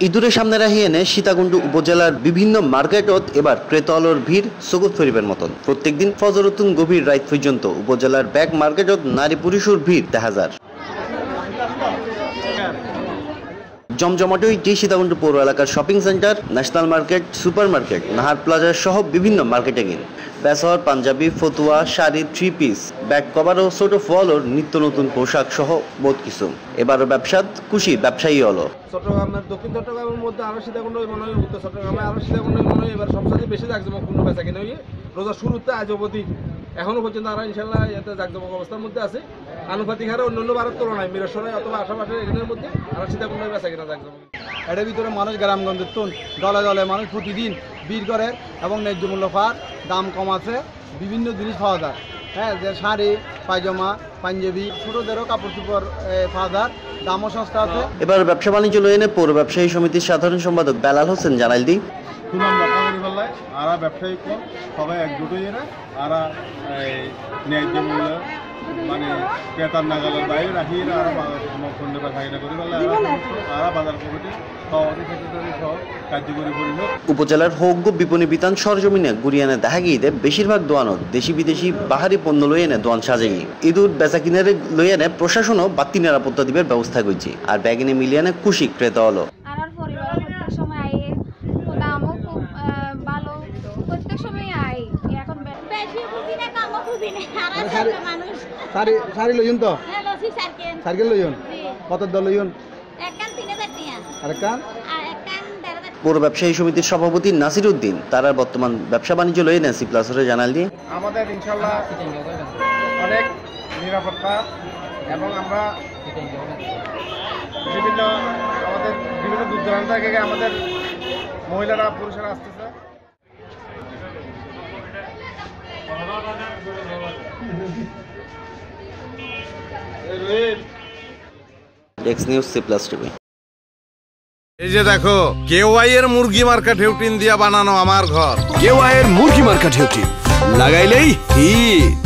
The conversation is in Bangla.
ইঁদুরের সামনে রাহি এনে সীতাকুণ্ড উপজেলার বিভিন্ন মার্কেটত এবার ক্রেতলর ভিড় সগুত ফরিবের মতন। প্রত্যেকদিন ফজরতুন গভীর রাত পর্যন্ত উপজেলার ব্যাগ মার্কেটত নারী পুরুষের ভিড় দেখা যায় জমজমাটো ইটি সীতাকুণ্ড পৌর এলাকার shopping centre national market super market Nahar plaza সহ বিভিন্ন মার্কেটে গিন বেসর পাঞ্জাবি, ফতুয়া, sari three piece bag cover ও ছোট ফলর নিত্য নতুন পোশাক সহ বহুত কিছু। এবারও ব্যবসাত খুশি ব্যবসায়ী হলো। চট্টগ্রামের দক্ষিণ চট্টগ্রামের মধ্যে আরও সীতাকুণ্ড মনে হয় উত্তর চট্টগ্রামে আরও সীতাকুণ্ড মনে হয় এবার সবচেয়ে বেশি জাকজমকপূর্ণ বেচা কিনে। রোজা শুরুতে আজ অবধি এখনও পর্যন্ত আমরা ইনশাল্লাহ এতে জাকজমক অবস্থার মধ্যে আছে। আনুপাতিক হারে অন্য অন্য বারের তুলনায় মিরেশ্বরে অথবা আশেপাশে এখানের মধ্যে আরও সীতাকুণ্ড বেচা কিনা জাকজমক এটার ভিতরে মানুষ গ্রামগঞ্জের তুন দলে দলে মানুষ প্রতিদিন বীর করে এবং ন্যায্য মূল্য পার দাম কম আছে বিভিন্ন জিনিস পাওয়া যায়। হ্যাঁ যে শাড়ি পায়জামা পাঞ্জাবি ছোটোদেরও কাপড় চোপড় পাওয়া যায় দামও সস্তা আছে। এবার ব্যবসা বাণিজ্য লয়ে এনে পৌর ব্যবসায়ী সমিতির সাধারণ সম্পাদক বেলাল হোসেন জানাইল দি করি আরা ব্যবসায়ী কম সবাই একজোট হয়ে আরা এই ন্যায্য মূল্য মানে ক্রেতার নাগালের বাইরে রাখি আরা করি আরা বাজার কমিটি উপজেলার হোগ্য বিপণী বিতান সরজমিনে গুরিয়ানে দেখা গিয়ে বেশিরভাগ দোয়ানত দেশি বিদেশি বাহারি পণ্য লই এনে দোয়ান সাজে। ইঁদুর বেচা কিনারে লই এনে প্রশাসনও বাড়তি নিরাপত্তা দিবের ব্যবস্থা করছে আর ব্যাগিনে মিলিয়ানে খুশি ক্রেতা হলো আর আর পরিবার প্রত্যেক সময় আই দামও খুব আহ, ভালো প্রত্যেক সময় আই এখন বেশি খুঁজি না কমও খুঁজি না। আর আছে শাড়ি- মানুষ। শাড়ি শাড়ি লইন তো? হ্যাঁ লসি সাইকেল লইন কত দল লইন তিন আর পৌর ব্যবসায়ী সমিতির সভাপতি নাসির উদ্দিন তারা বর্তমান ব্যবসা বাণিজ্য লই এনে সি প্লাসরে জানাল দিয়ে। আমাদের ইনশাল্লাহ অনেক নিরাপত্তা এবং আমরা বিভিন্ন আমাদের বিভিন্ন দূর দূরান্ত থেকে আমাদের মহিলারা পুরুষেরা আসতেছে। X news C plus TV এই যে দেখো কেওয়াই এর মুরগি মার্কেট ঠেউটিন দিয়া বানানো আমার ঘর। কেওয়াইয়ের মুরগি মার্কা ঢেউটি লাগাইলেই হিট।